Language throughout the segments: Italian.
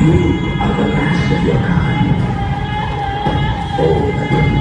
You are the last of your kind. Oh, All that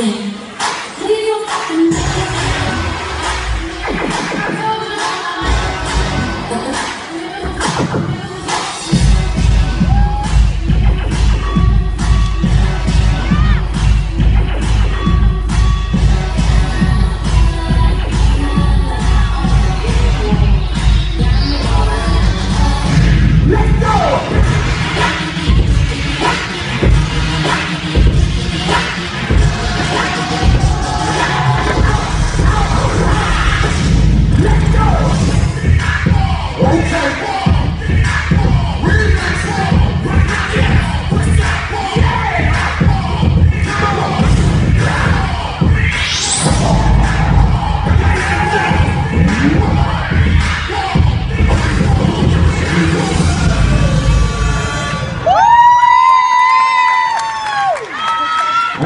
sin.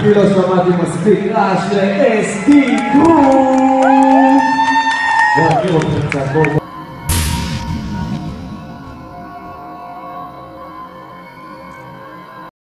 Chi lo chiamate ma spiegace è Steve Crew! Guarda, io.